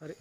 あれ？